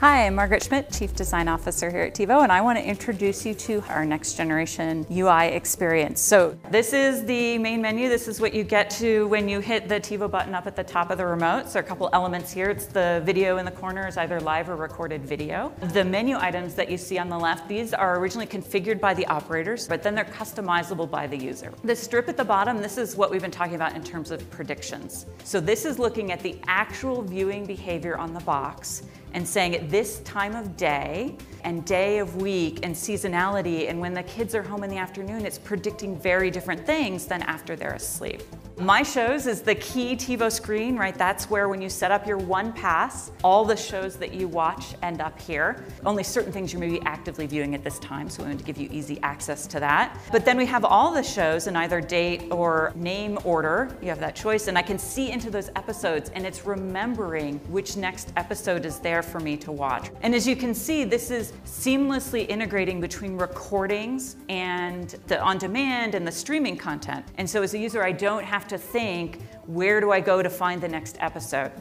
Hi, I'm Margaret Schmidt, Chief Design Officer here at TiVo, and I want to introduce you to our next generation UI experience. So this is the main menu. This is what you get to when you hit the TiVo button up at the top of the remote. So a couple elements here. It's the video in the corner is either live or recorded video. The menu items that you see on the left, these are originally configured by the operators, but then they're customizable by the user. The strip at the bottom, this is what we've been talking about in terms of predictions. So this is looking at the actual viewing behavior on the box and saying at this time of day and day of week and seasonality and when the kids are home in the afternoon, it's predicting very different things than after they're asleep. My Shows is the key TiVo screen, right? That's where when you set up your OnePass, all the shows that you watch end up here. Only certain things you may be actively viewing at this time, so we want to give you easy access to that. But then we have all the shows in either date or name order. You have that choice, and I can see into those episodes, and it's remembering which next episode is there for me to watch. And as you can see, this is seamlessly integrating between recordings and the on-demand and the streaming content. And so as a user, I don't have to think, where do I go to find the next episode?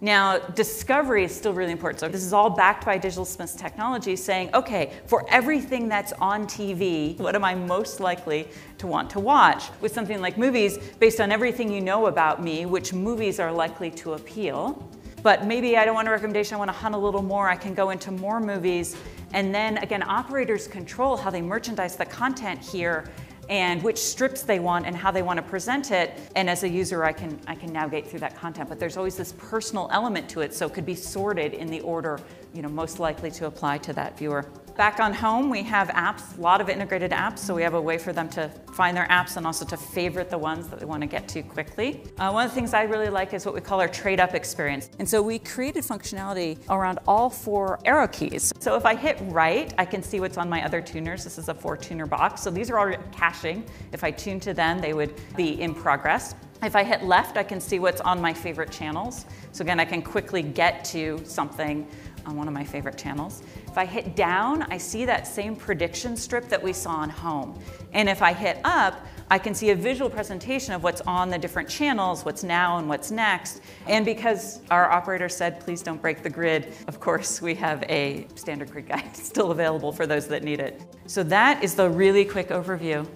Now, discovery is still really important. So this is all backed by Digitalsmiths technology saying, okay, for everything that's on TV, what am I most likely to want to watch? With something like movies, based on everything you know about me, which movies are likely to appeal. But maybe I don't want a recommendation, I want to hunt a little more, I can go into more movies. And then again, operators control how they merchandise the content here and which strips they want and how they want to present it. And as a user, I can, I can navigate through that content. But there's always this personal element to it, so it could be sorted in the order you know, most likely to apply to that viewer. Back on home, we have apps, a lot of integrated apps, so we have a way for them to find their apps and also to favorite the ones that they want to get to quickly. Uh, one of the things I really like is what we call our trade up experience. And so we created functionality around all four arrow keys. So if I hit right, I can see what's on my other tuners. This is a four tuner box. So these are already If I tune to them, they would be in progress. If I hit left, I can see what's on my favorite channels. So again, I can quickly get to something on one of my favorite channels. If I hit down, I see that same prediction strip that we saw on home. And if I hit up, I can see a visual presentation of what's on the different channels, what's now and what's next. And because our operator said, please don't break the grid, of course, we have a standard grid guide still available for those that need it. So that is the really quick overview